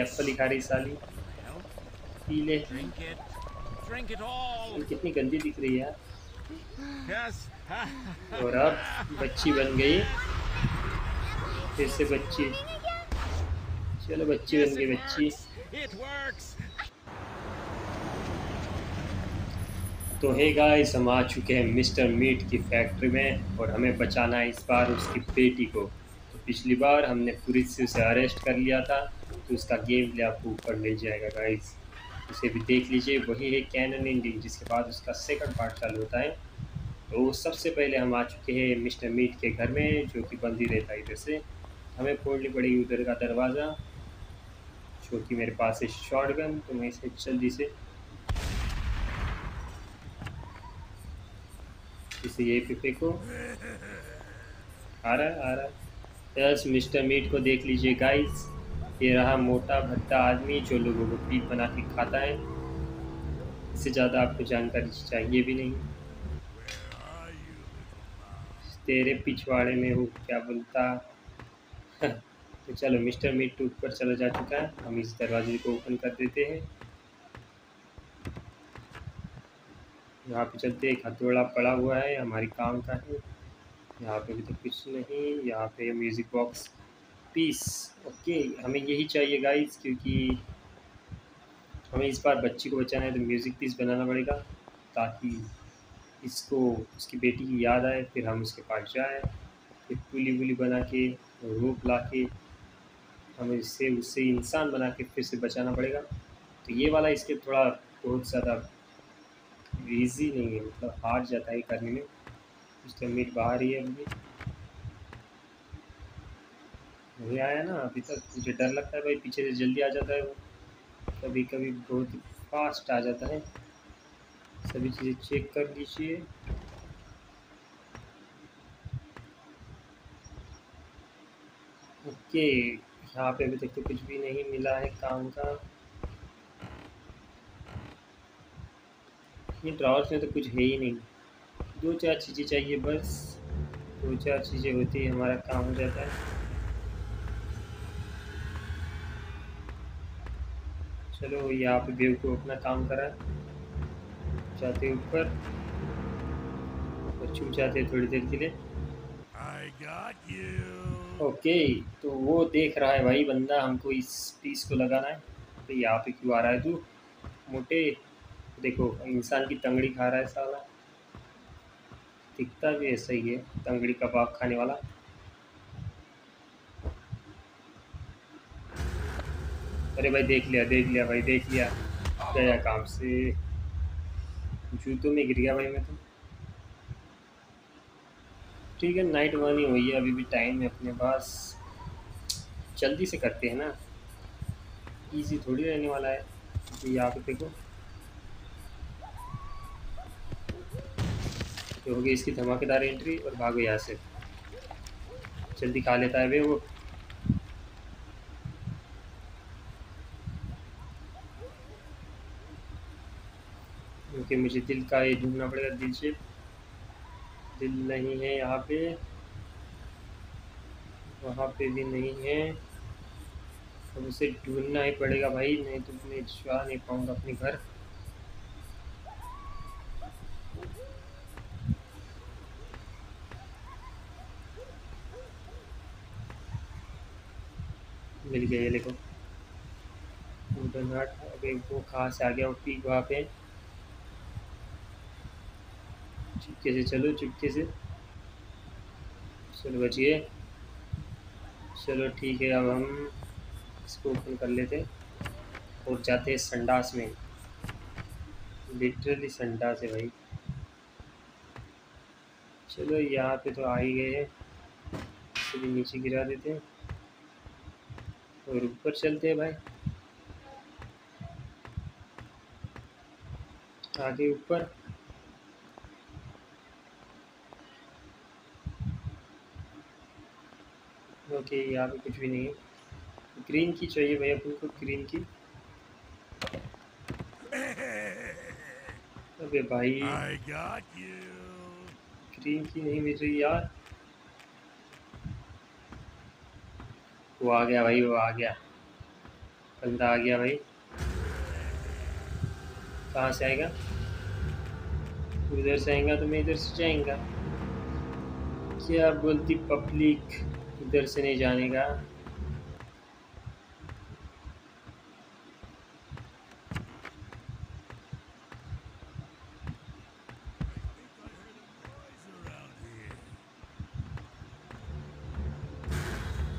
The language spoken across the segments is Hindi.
एप्पल ही खा रही साली। पी ले Drink it. Drink it कितनी गंदी दिख रही है. और अब बच्ची बन गई। फिर से बच्ची। चलो बच्ची बन गई बच्ची. तो हे गाइस हम आ चुके हैं मिस्टर मीट की फैक्ट्री में और हमें बचाना है इस बार उसकी बेटी को। पिछली बार हमने पुलिस से उसे अरेस्ट कर लिया था तो उसका गेम प्ले आपको ऊपर मिल जाएगा गाइस उसे भी देख लीजिए, वही है कैनन इंडिंग जिसके बाद उसका सेकंड पार्ट चालू होता है. तो सबसे पहले हम आ चुके हैं मिस्टर मीट के घर में, जो कि बंद रहता है इधर से. हमें फोड़नी पड़ेगी उधर का दरवाज़ा, जो कि मेरे पास है शॉर्ट गन तो मैं इसे जल्दी से इसे यही पे फेंको. आ रहा है, आ रहा है. यस मिस्टर मीट को देख लीजिए गाइस ये रहा मोटा भद्दा आदमी जो लोगों को पीट बना के खाता है। इससे ज़्यादा आपको जानकारी चाहिए भी नहीं। तेरे पिछवाड़े में हूँ, क्या बोलता? तो चलो मिस्टर मीट टूट पर चला जा चुका है। हम इस दरवाजे को ओपन कर देते हैं। यहाँ पे चलते एक हथौड़ा पड़ा हुआ है, हमारी काम का है। यहाँ पे भी तो कुछ नहीं, यहाँ पे म्यूज़िक बॉक्स पीस ओके हमें यही चाहिए गाइस क्योंकि हमें इस बार बच्ची को बचाना है तो म्यूज़िक पीस बनाना पड़ेगा, ताकि इसको, उसकी बेटी की याद आए, फिर हम उसके पास जाए, फिर पुली वुली बना के रूप ला के हमें इससे, उससे इंसान बना के फिर से बचाना पड़ेगा। तो ये वाला इसके थोड़ा बहुत ज़्यादा ईजी नहीं है मतलब हार्ड जाता है करने में। उसका मीट बाहर ही है अभी। वही आया ना, अभी तक मुझे डर लगता है भाई, पीछे से जल्दी आ जाता है वो। कभी कभी बहुत फास्ट आ जाता है। सभी चीज़ें चेक कर लीजिए। ओके, यहाँ पे अभी तक तो कुछ भी नहीं मिला है काम का। ये ड्रावर्स में तो कुछ है ही नहीं। दो चार चीज़ें चाहिए बस। दो चार चीज़ें होती है हमारा काम हो जाता है। चलो यहाँ पे बेव को अपना काम करा। जाते ऊपर। और छुप जाते थोड़ी देर के लिए. ओके तो वो देख रहा है भाई बंदा हमको इस पीस को लगाना है। तो यहाँ पे क्यों आ रहा है तू? मोटे देखो इंसान की तंगड़ी खा रहा है साला। दिखता भी ऐसा ही है, तंगड़ी कबाब खाने वाला। अरे भाई देख लिया देख लिया भाई, देख लिया। गया काम से। जूतों में गिर गया भाई मैं तो। ठीक है नाइट वन ही हुई है, अभी भी टाइम है अपने पास। जल्दी से करते हैं ना। इजी थोड़ी रहने वाला है। यहाँ पे देखो। तो हो गई इसकी धमाकेदार एंट्री और भागो यहाँ से। जल्दी खा लेता है वे वो। क्योंकि मुझे दिल का ये ढूंढना पड़ेगा, दिल से। दिल नहीं है यहाँ पे। वहाँ पे भी नहीं है। अब उसे ढूंढना ही पड़ेगा भाई, नहीं तो मैं जा नहीं पाऊँगा अपने घर। गया ये देखो। हट अबे वो कहाँ से आ गया वो पीक वहाँ पे। चुपके से चलो, चुपके से। चलो, बचिए। चलो, ठीक है, अब हम इसको ओपन कर लेते और जाते हैं संडास में। लिटरली संडास है भाई। चलो, यहाँ पे तो आ ही गए हैं। नीचे गिरा देते हैं। और ऊपर चलते हैं भाई। आगे ऊपर। ओके यहाँ पे कुछ भी नहीं है। ग्रीन की चाहिए भाई अपन को ग्रीन की। अबे भाई. ग्रीन की नहीं मिल रही यार। वो आ गया भाई, वो आ गया। बंदा आ गया भाई। कहाँ से आएगा? उधर से आएगा तो मैं इधर से जाएगा। क्या बोलती पब्लिक? इधर से नहीं जाने का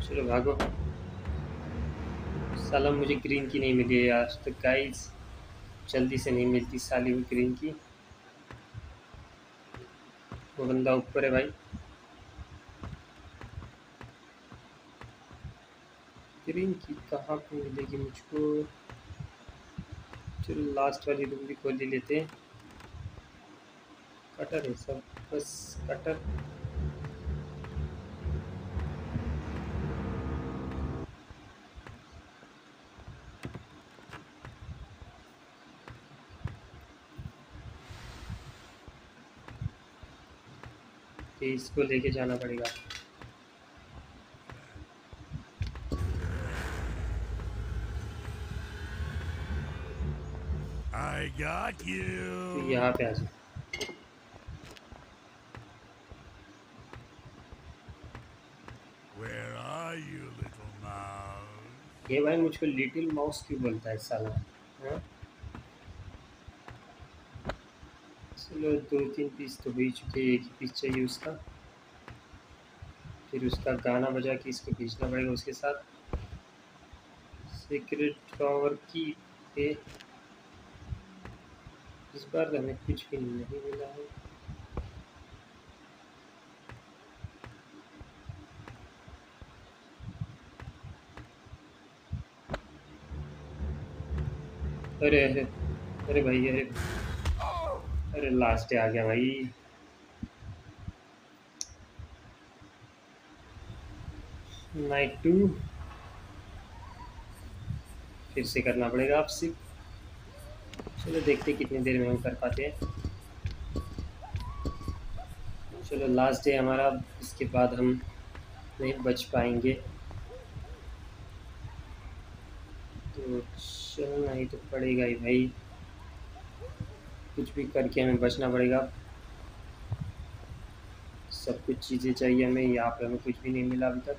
चलो भागो। साला मुझे ग्रीन की नहीं मिली है आज तक गाइस जल्दी से नहीं मिलती साली हुई ग्रीन की। वो बंदा ऊपर है भाई। ग्रीन की कहाँ पे मिलेगी मुझको? चलो लास्ट वाली रूम भी खोल ही लेते हैं। कटर है सब। बस कटर इसको लेके जाना पड़ेगा I got you. यहाँ पे आ जाओ Where are you, little mouse? ये भाई मुझको लिटिल माउस क्यों बोलता है साला हाँ? चलो दो तीन पीस तो ही चुके हैं, एक ही पीस चाहिए उसका। फिर उसका गाना बजा के इसको भेजना पड़ेगा उसके साथ। सीक्रेट फ्लावर की पे इस बार तो हमें कुछ भी नहीं मिला है। अरे अरे अरे भाई अरे। अरे लास्ट आ गया भाई। नाइट टू फिर से करना पड़ेगा आपसे। चलो देखते कितनी देर में हम कर पाते हैं। चलो लास्ट डे हमारा, इसके बाद हम नहीं बच पाएँगे। तो चलना ही तो पड़ेगा ही भाई। कुछ भी करके हमें बचना पड़ेगा। सब कुछ चीज़ें चाहिए हमें, यहाँ पे हमें कुछ भी नहीं मिला अभी तक।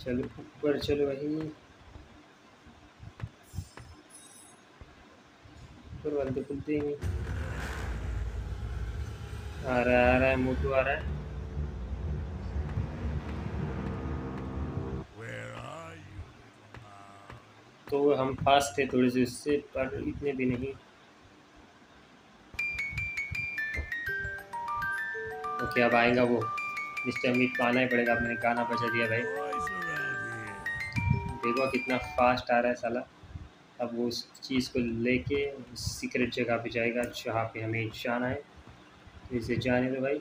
चलो, ऊपर चलो वही ऊपर वाले तो खुलते ही नहीं। आ रहा है, आ रहा है, मोटू आ रहा है Where are you, little mouse? तो हम फास्ट थे थोड़े से उससे, पर इतने भी नहीं। ओके, अब आएगा वो। मिस्टर मीट को आना ही पड़ेगा मैंने गाना बजा दिया भाई. देखो कितना फास्ट आ रहा है साला। अब वो उस चीज़ को लेके सीक्रेट जगह पे जाएगा, जहाँ पे हमें जाना है। इसे जाने दो भाई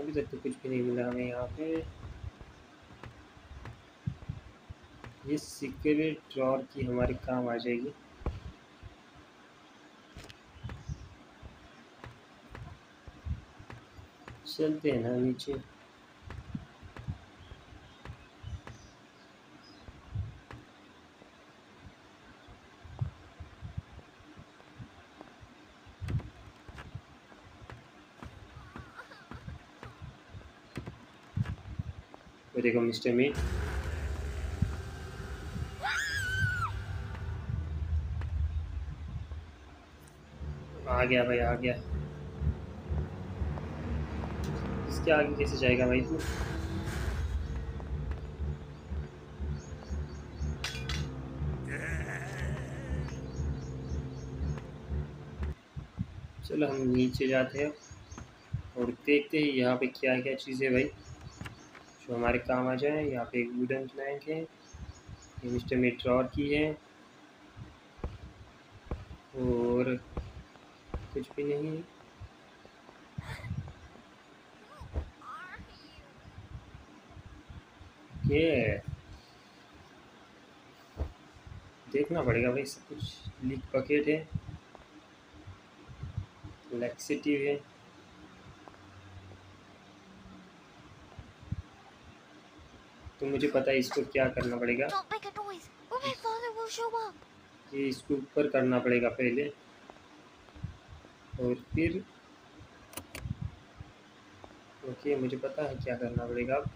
अभी तक तो कुछ भी नहीं मिला हमें यहाँ पे ये सीक्रेट ड्रॉर की हमारे काम आ जाएगी। चलते हैं ना नीचे। वो देखो मिस्टर मीट। आ गया भाई, आ गया। इसके आगे कैसे जाएगा भाई चलो हम नीचे जाते हैं और देखते हैं यहाँ पे क्या क्या चीज़ें भाई। जो हमारे काम आ जाए, यहाँ पे एक वुडन प्लैंक है, ये मिस्टर में ड्रॉर की है, और कुछ भी नहीं ये देखना पड़ेगा भाई, सब कुछ लीक बकेट है लैक्सिटिव है। तो मुझे पता है इसको क्या करना पड़ेगा। Up. ये इसको ऊपर करना पड़ेगा पहले। और फिर ओके मुझे पता है क्या करना पड़ेगा अब।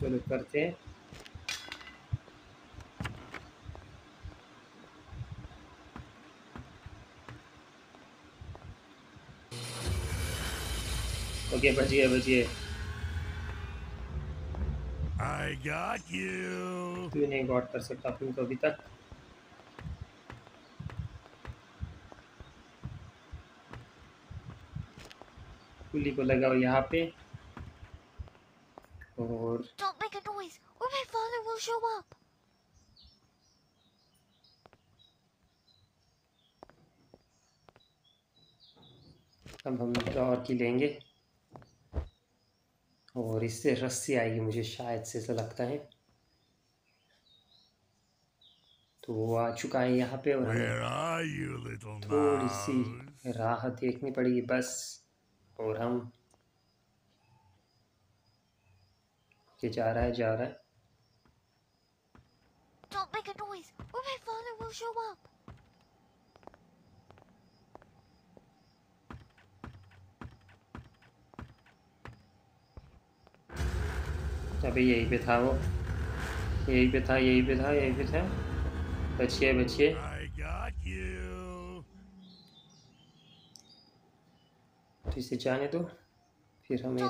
चलो करते हैं। ओके बचिए बचिए। I got you. तू नहीं गॉड कर सकता अपन को अभी तक पुली को लगाओ यहाँ पे और Don't make a noise, or my father will show up. अब हम और की लेंगे और इससे रस्सी आएगी मुझे शायद से ऐसा लगता है। तो वो आ चुका है यहाँ पे और हमें थोड़ी सी राह देखनी पड़ेगी बस। और हम ये जा रहा है जा रहा है। Don't make a noise, or my father will show up. अभी यहीं पे था वो। यहीं पे था यहीं पे था यहीं पे था। बचिए बचिए. तो इसे जाने दो। फिर हमें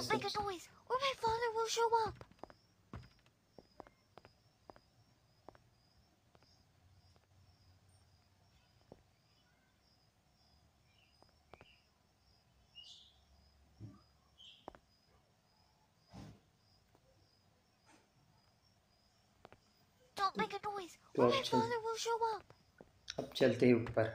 Don't make a noise, or my father will show up. Don't make a noise, or my father will show up. अब चलते हैं ऊपर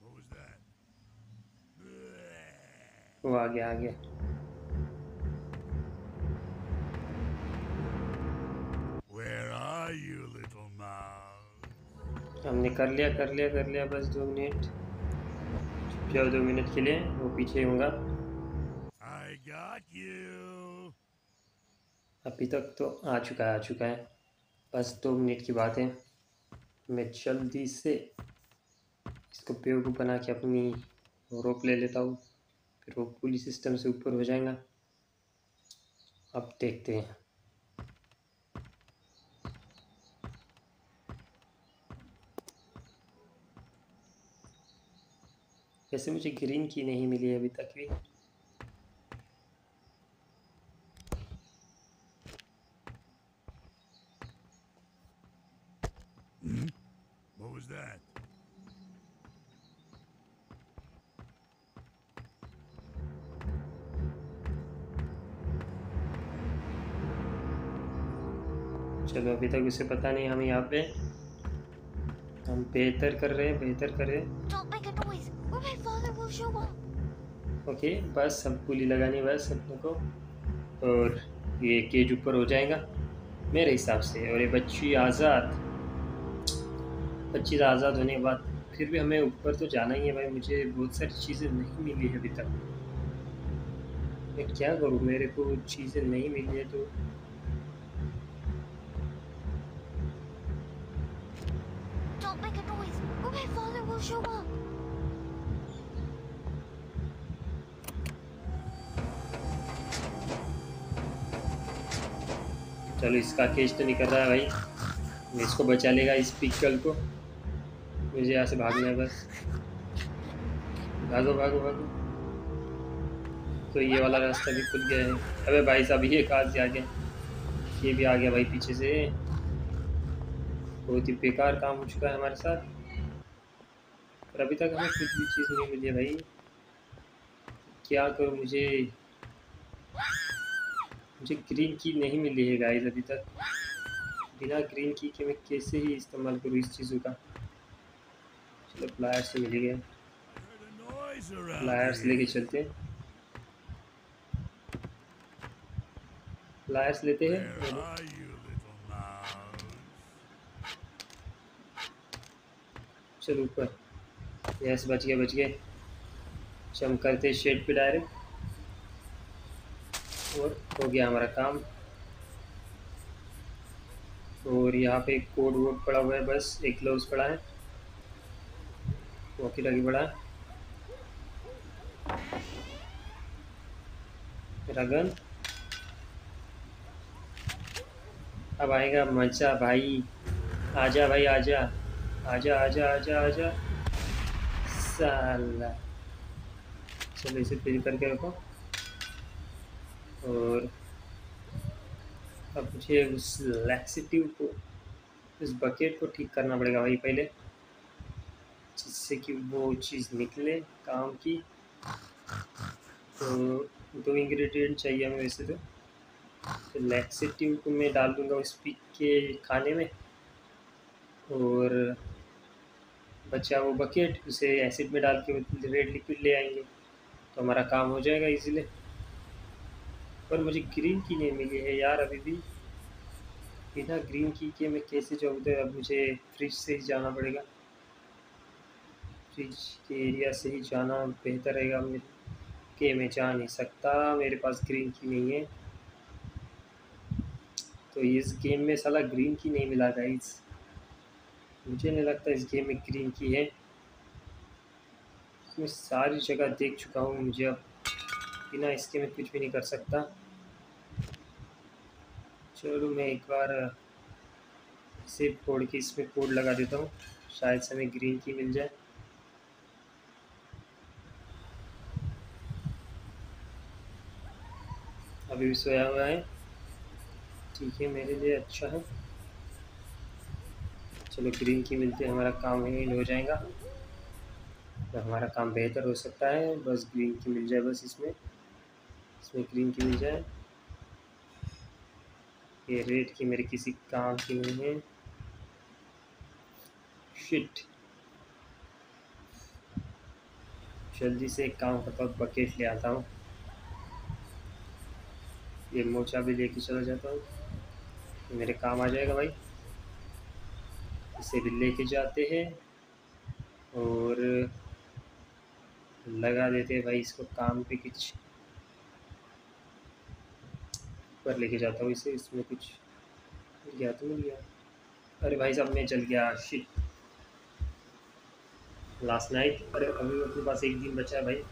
What was that? वो आ गया आ गया Where are you, little हमने कर लिया कर लिया कर लिया बस दो मिनट। चुप जाओ दो मिनट के लिए? वो पीछे होगा. अभी तक तो आ चुका है आ चुका है। बस दो मिनट की बात है। मैं जल्दी से इसको बेवकूफ़ बना के अपनी रोक ले लेता हूँ। फिर वो पुलिस सिस्टम से ऊपर हो जाएगा। अब देखते हैं। वैसे मुझे ग्रीन की नहीं मिली अभी तक भी? चलो अभी तक उसे पता नहीं हम यहाँ पे हम बेहतर कर रहे हैं बेहतर कर रहे हैं Don't make a noise, or my father will show up. Okay बस हम पुली लगानी बस अपने को और ये केज ऊपर हो जाएगा मेरे हिसाब से। और ये बच्ची आज़ाद। बच्ची आज़ाद होने के बाद फिर भी हमें ऊपर तो जाना ही है भाई। मुझे बहुत सारी चीज़ें नहीं मिली है अभी तक। मैं क्या करूँ? मेरे को चीज़ें नहीं मिली है तो। Don't make a noise, or my father will show up. चलो इसका केस तो निकल रहा है भाई। इसको बचा लेगा इस पिकल को। मुझे यहाँ से भागना है बस। भागो भागो भागो। तो ये वाला रास्ता भी खुल गया है। अबे भाई साहब, ये कहाँ से आ गया? ये भी आ गया भाई पीछे से। बहुत ही बेकार काम हो चुका है हमारे साथ। और अभी तक हमें कुछ भी चीज़ नहीं मिली है भाई। क्या करूँ मुझे? मुझे ग्रीन की नहीं मिली है गाइस अभी तक। बिना ग्रीन की के मैं कैसे ही इस्तेमाल करूँ इस चीज़ों का? चलो फ्लायर्स से मिल फ्लायर्स here. लेके चलते हैं। फ्लायर्स लेते हैं? चलो ऊपर। यस बच गए बच गए चल हम करते शेड पे डायरेक्ट और हो गया हमारा काम। और यहाँ पे कोड वोड पड़ा हुआ है, बस एक ग्लव्स पड़ा है। वॉकी टॉकी पड़ा है। मेरा गन अब आएगा मज़ा भाई। आजा भाई, आजा। आजा आजा आजा आजा। साला। चलो इसे फिल करके रखो। और अब मुझे उस लैक्सिटिव को, उस बकेट को ठीक करना पड़ेगा भाई पहले, जिससे कि वो चीज़ निकले काम की। तो दो इंग्रेडिएंट चाहिए हमें वैसे तो। तो लैक्सिटिव को मैं डाल दूँगा उस पिक के खाने में। और बचा वो बकेट उसे एसिड में डाल के रेड लिक्विड ले आएँगे। तो हमारा काम हो जाएगा इजीली पर मुझे ग्रीन की नहीं मिली है यार, अभी भी। बिना ग्रीन की के मैं कैसे जाऊँ उधर अब मुझे फ्रिज से ही जाना पड़ेगा। फ्रिज के एरिया से ही जाना बेहतर रहेगा। मेरे के मैं जा नहीं सकता, मेरे पास ग्रीन की नहीं है। तो इस गेम में साला ग्रीन की नहीं मिला गाइस मुझे नहीं लगता इस गेम में ग्रीन की है। मैं सारी जगह देख चुका हूँ, मुझे अब बिना इसके मैं कुछ भी नहीं कर सकता। चलो मैं एक बार सिर्फ़ फोड़ के इसमें कोड लगा देता हूँ। शायद से हमें ग्रीन की मिल जाए। अभी भी सोया हुआ है। ठीक है, मेरे लिए अच्छा है। चलो ग्रीन की मिलते हमारा काम यही हो जाएगा। तो हमारा काम बेहतर हो सकता है, बस ग्रीन की मिल जाए बस इसमें। इसमें ग्रीन की मिल जाए। ये रेड की मेरे किसी काम की नहीं है। शिट जल्दी से एक काम करता हूँ बकेट ले आता हूँ। ये मोचा भी लेके चला जाता हूँ। मेरे काम आ जाएगा भाई। इसे भी लेके जाते हैं और लगा देते हैं भाई इसको काम पे कुछ। पर लेके जाता हूँ, इसे इसमें कुछ गया तो मिल गया अरे भाई साहब, मैं चल गया शिट लास्ट नाइट अरे अभी अपने पास एक दिन बचा है भाई।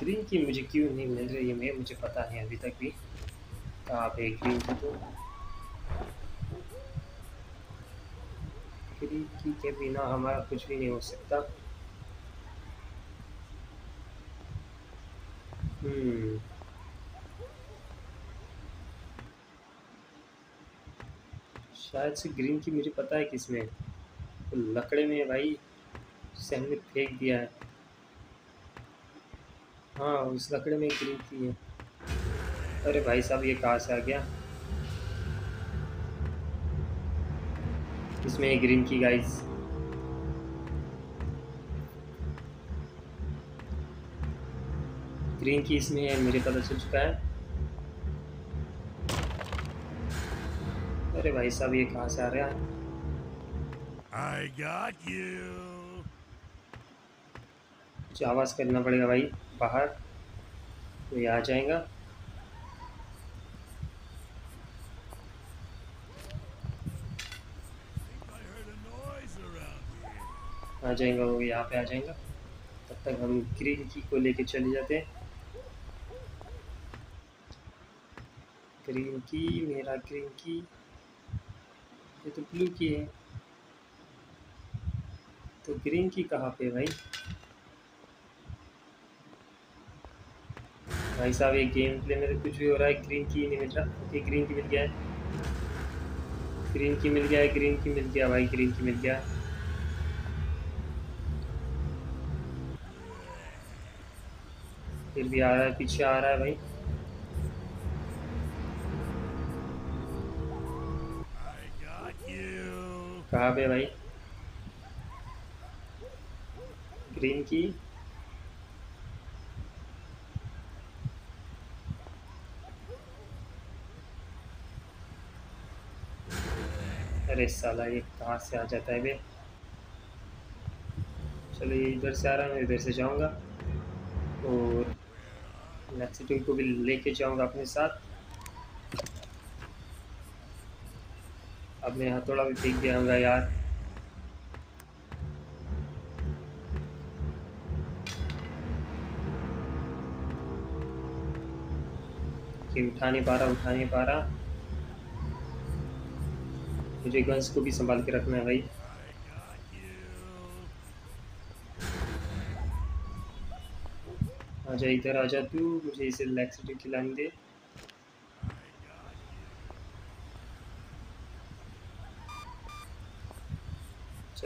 ग्रीन की मुझे क्यों नहीं मिल रही है, मैं, मुझे पता नहीं अभी तक भी। कहाँ पे ग्रीन की तो। ग्रीन की के बिना हमारा कुछ भी नहीं हो सकता। हम्म शायद से ग्रीन की मुझे पता है किसमें। तो लकड़े में है भाई जिसे हमने फेंक दिया है। हाँ उस लकड़े में ग्रीन की है। अरे भाई साहब, ये कहाँ से आ गया? इसमें ग्रीन की गाइस ग्रीन की इसमें है मुझे पता चल चुका है। अरे भाई साहब ये कहाँ से आ रहा है I got you. कुछ आवाज़ करना पड़ेगा भाई बाहर। तो ये आ जाएगा. आ जाएगा वो यहाँ पे आ जाएगा। तब तक हम ग्रीन की को लेके चले जाते हैं। ग्रीन की मेरा ग्रीन की। ये तो ब्लू की है। तो ग्रीन की कहाँ पे भाई? भाई साहब, ये गेम प्ले में तो कुछ भी हो रहा है ग्रीन की नहीं मिल रहा। ओके ग्रीन की मिल गया है। ग्रीन की मिल गया है ग्रीन की मिल गया भाई ग्रीन की मिल गया। फिर भी आ रहा है, पीछे आ रहा है भाई। कहाँ पे भाई? ग्रीन की? अरे साला ये कहाँ से आ जाता है बे? चलो ये इधर से आ रहा है, मैं इधर से जाऊँगा। और मैक्सिटो को भी लेके जाऊँगा अपने साथ। अब मैं हथौड़ा भी फेंक दिया यार। कि उठा नहीं पा रहा, उठा नहीं पा रहा। मुझे गन्स को भी संभाल के रखना है भाई। आजा इधर, आजा तू, मुझे इसे लैक्सिटी खिलाने दे।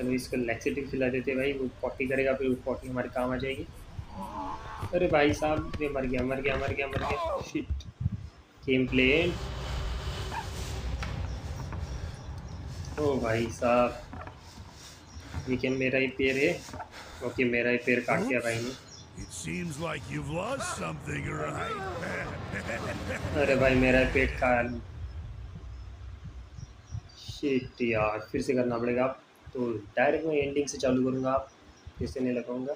चलो इसको लैक्सिटी खिला देते भाई। वो पॉटी करेगा फिर वो पॉटी हमारे काम आ जाएगी। अरे भाई साहब ये मर गया मर गया मर गया मर गया। शिट गेम प्लेन ओ भाई साहब। ये क्या मेरा ही पैर है? ओके मेरा ही पैर काट दिया भाई ने। It seems like you've lost something, right? अरे भाई मेरा पेट खा शिट यार फिर से करना पड़ेगा। आप तो डायरेक्ट मैं एंडिंग से चालू करूँगा, आप फिर से नहीं लगाऊँगा।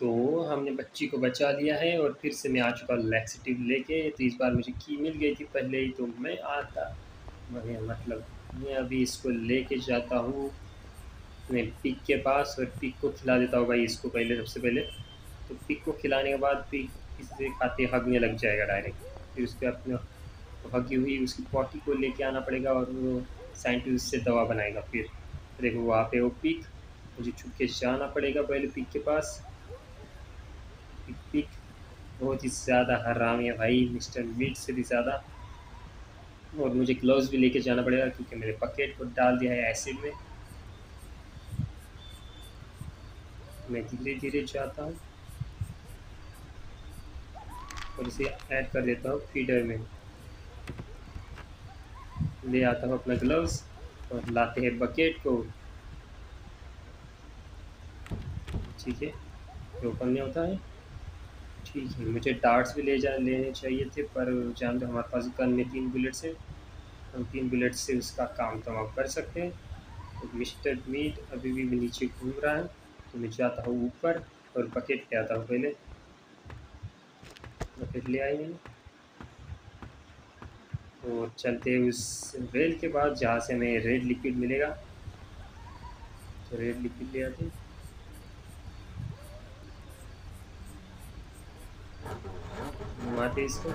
तो हमने बच्ची को बचा लिया है और फिर से मैं आ चुका लैक्सिटिव लेके। तो इस बार मुझे की मिल गई थी पहले ही तो मैं आता। मैं मतलब मैं अभी इसको लेके जाता हूँ। मैं पिक के पास और पिक को खिला देता हूँ भाई इसको पहले, सबसे पहले। तो पिक को खिलाने के बाद पिक इसे खाते हगने लग जाएगा डायरेक्ट फिर उसके अपने हगी हुई उसकी पॉटी को लेके आना पड़ेगा और वो साइंटिस्ट उससे दवा बनाएगा। फिर देखो वहाँ पे वो पिक, मुझे छुप के जाना पड़ेगा पहले पिक के पास। पिक पिक, बहुत ही ज़्यादा हराम है भाई, मिस्टर मीट से भी ज़्यादा। और मुझे ग्लव्स भी लेके जाना पड़ेगा क्योंकि मेरे पकेट को डाल दिया है एसिड में। मैं धीरे धीरे जाता हूँ। और इसे ऐड कर देता हूँ फीडर में। ले आता हूँ अपना ग्लव्स और लाते हैं बकेट को। ठीक है ओपन नहीं होता है। ठीक है, मुझे डार्ट्स भी ले जा, लेने चाहिए थे, पर जान दो हमारे पास गन में तीन बुलेट्स हैं। हम तीन बुलेट्स से उसका काम तमाम कर सकते हैं। तो मिस्टर मीट अभी भी नीचे घूम रहा है तो मैं जाता हूँ ऊपर और बकेट ले आता हूँ पहले। बकेट ले आई मैंने। और चलते उस रेल के बाद जहाँ से हमें रेड लिक्विड मिलेगा। तो रेड लिक्विड ले आते घुमाते इसको।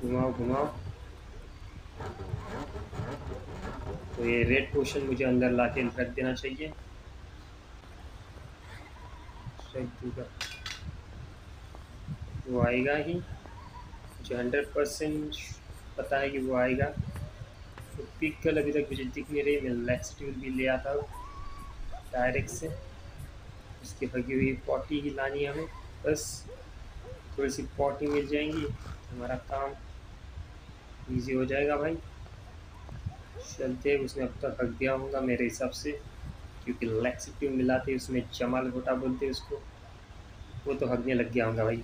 घुमाओ घुमाओ। तो ये रेड पोशन मुझे अंदर ला के रख देना चाहिए। वो आएगा ही। मुझे हंड्रेड परसेंट पता है कि वो आएगा। तो पिक कल अभी तक मुझे दिख नहीं रही, मैं लैक्सट्यूल भी ले आता हूँ डायरेक्ट से। उसकी भगी हुई पॉटी ही लानी हमें। बस, थोड़ी सी पॉटी मिल जाएँगी, हमारा काम इजी हो जाएगा भाई। चलते उसने अब तक हक दिया होगा मेरे हिसाब से, क्योंकि लैक्सिटिव मिलाते उसमें जमाल घोटा बोलते उसको। वो तो हकने लग गया होगा भाई।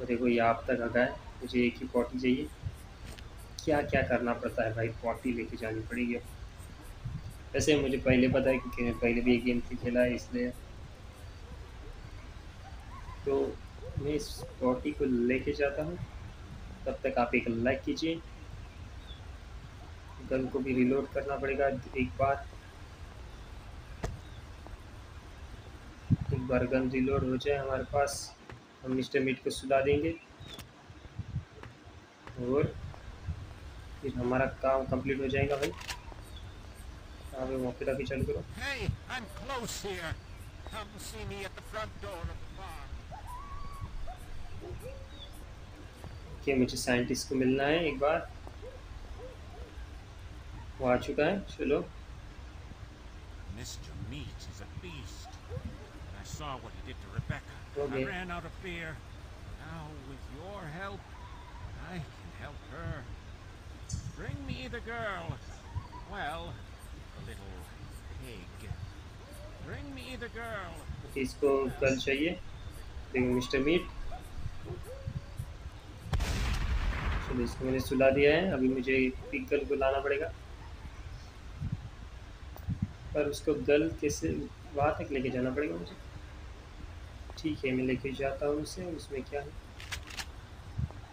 और देखो, ये आप तक हका है, मुझे एक ही पॉटी चाहिए। क्या क्या करना पड़ता है भाई? पॉटी लेके जानी पड़ेगी। वैसे मुझे पहले पता है क्योंकि पहले भी एक गेम खेला है इसलिए। तो मैं इस पॉटी को लेके जाता हूँ। तब तक आप एक लाइक कीजिए। गन को भी रिलोड करना पड़ेगा एक बार। एक बार गन रिलोड हो जाए हमारे पास। हम मिस्टर मीट को सुला देंगे। और फिर हमारा काम कंप्लीट हो जाएगा भाई आप मौके तक चालू करो Hey, I'm close here. Come see me at the front door of the farm. कि मुझे साइंटिस्ट को मिलना है एक बार वो आ चुका है चलो Mr. Meat is a beast. And I saw what he did to Rebecca. Okay. I ran out of fear. Now, with your help, I can help her. Bring me the girl. Well, little pig. Bring me the girl. इसको कल चाहिए देखो मिस्टर मीट चलो इसको मैंने सुला दिया है। अभी मुझे पिकल को लाना पड़ेगा। पर उसको गल कैसे वहाँ तक लेके जाना पड़ेगा मुझे? ठीक है मैं लेके जाता हूँ उसे। उसमें क्या है?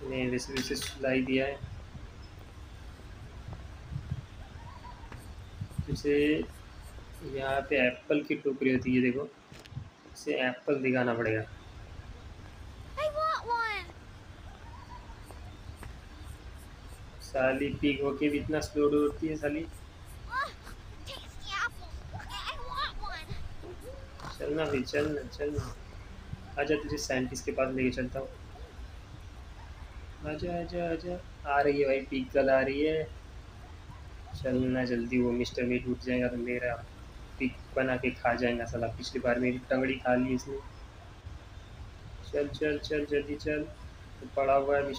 मैंने वैसे वैसे सुलाई दिया है। जैसे यहाँ पे एप्पल की टोकरी होती है देखो। इसे एप्पल दिखाना पड़ेगा. साली पिग होके भी इतना स्लो दौड़ती है साली। One. चलना भी चलना चलना। आजा तुझे साइंटिस्ट के पास लेके चलता हूँ। आजा आजा आजा। आ रही है भाई पिग कल आ रही है। चलना जल्दी, वो मिस्टर मीट उठ जाएगा तो मेरा पिग बना के खा जाएगा साला। पिछली बार मेरी टंगड़ी खा ली इसने। चल चल चल, जल्दी चल। तो पड़ा हुआ है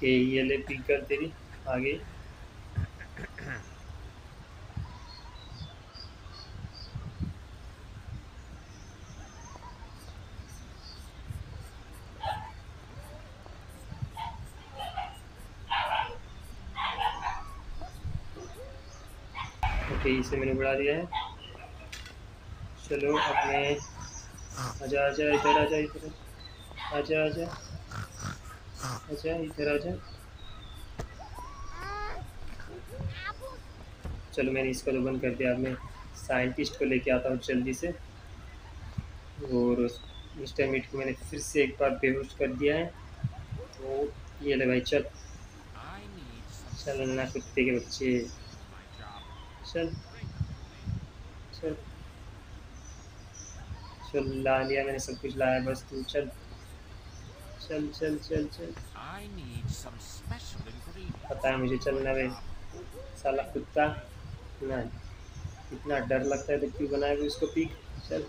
के ये ले पिक कर तेरी, आगे। ओके इसे मैंने बढ़ा दिया है। चलो, अपने आजा आजा, इधर आजा इधर आजा आजा आजा इधर आजा। चलो, मैंने इसका तो बंद कर दिया। अब मैं साइंटिस्ट को लेके आता हूँ जल्दी से। और मिस्टर मीट को मैंने फिर से एक बार बेहोश कर दिया है। तो ये ले भाई, चल। ना कुत्ते के बच्चे. चल चल। चल ला लिया मैंने सब कुछ लाया बस तू चल। चल चल चल चल. पता है मुझे चलना वे साला कुत्ता। ना इतना डर लगता है तो क्यों बनाया भी उसको पीक? चल।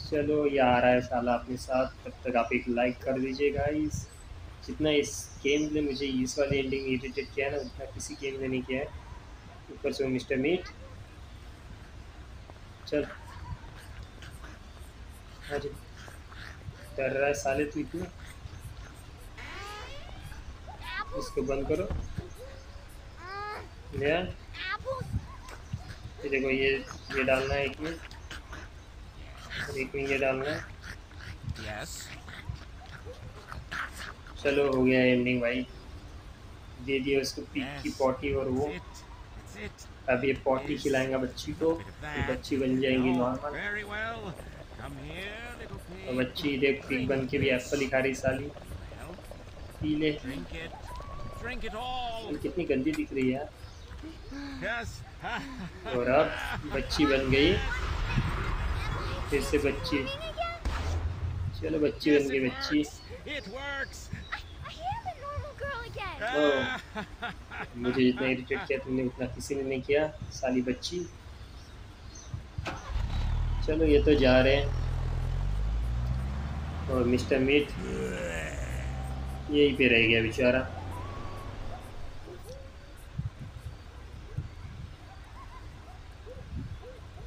चलो ये आ रहा है साला अपने साथ। तब तक आप एक लाइक कर दीजिए गाइस जितना इस गेम ने मुझे इस वाली एंडिंग इरिटेट किया ना, उतना किसी गेम ने नहीं किया है। ऊपर से मिस्टर मीट चल। हाँ जी। डर रहा है साले तू इतना। इसको बंद करो। ये देखो, ये ये डालना है एक में। एक में ये डालना है। Yes. चलो हो गया एंडिंग भाई। दे दिया उसको पीक की पॉटी और वो. अब ये पॉटी खिलाएँगा बच्ची को। तो बच्ची बन जाएँगी Oh, नॉर्मल pig. और बच्ची देख पिक बन के भी एप्पल ही खा रही साली। Well, पी ले। drink it. Drink it all. ये कितनी गंदी दिख रही है और अब बच्ची बन गई। फिर से बच्ची। चलो बच्ची बन गई बच्ची It works. I, I am a normal girl again. Oh. मुझे जितना इरिटेट किया, तुमने उतना किसी ने नहीं किया, साली बच्ची। चलो, ये तो जा रहे हैं। और मिस्टर मीट, यहीं पे रह गया बेचारा।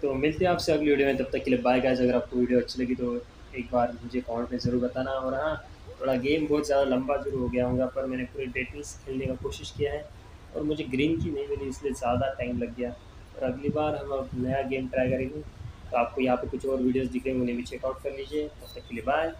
तो मिलते हैं आपसे अगली वीडियो में, तब तक के लिए बाय गाइस अगर आपको वीडियो अच्छी लगी तो एक बार मुझे कमेंट में ज़रूर बताना। और हाँ थोड़ा गेम बहुत ज़्यादा लंबा ज़रूर हो गया होगा, पर मैंने पूरे डेटल्स खेलने का कोशिश किया है और मुझे ग्रीन की नहीं मिली, इसलिए ज़्यादा टाइम लग गया। और अगली बार हम अब नया गेम ट्राई करेंगे। तो आपको यहाँ पे कुछ और वीडियोस दिखेंगे उन्हें भी चेकआउट कर लीजिए। तब तक के लिए बाय